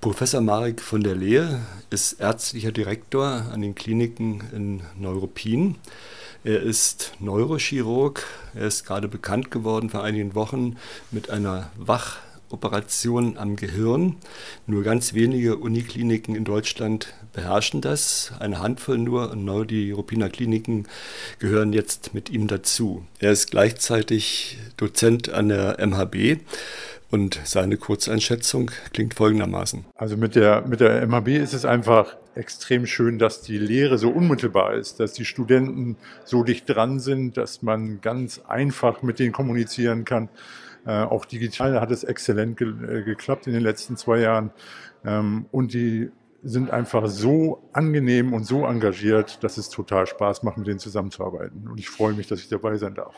Professor Marek von der Lehe ist ärztlicher Direktor an den Kliniken in Neuruppin. Er ist Neurochirurg. Er ist gerade bekannt geworden vor einigen Wochen mit einer Wachoperation am Gehirn. Nur ganz wenige Unikliniken in Deutschland beherrschen das. Eine Handvoll nur und die Ruppiner Kliniken gehören jetzt mit ihm dazu. Er ist gleichzeitig Dozent an der MHB und seine Kurzeinschätzung klingt folgendermaßen. Also mit der, mit der MHB ist es einfach extrem schön, dass die Lehre so unmittelbar ist, dass die Studenten so dicht dran sind, dass man ganz einfach mit denen kommunizieren kann. Äh, auch digital hat es exzellent ge äh, geklappt in den letzten zwei Jahren. Ähm, und die sind einfach so angenehm und so engagiert, dass es total Spaß macht, mit denen zusammenzuarbeiten. Und ich freue mich, dass ich dabei sein darf.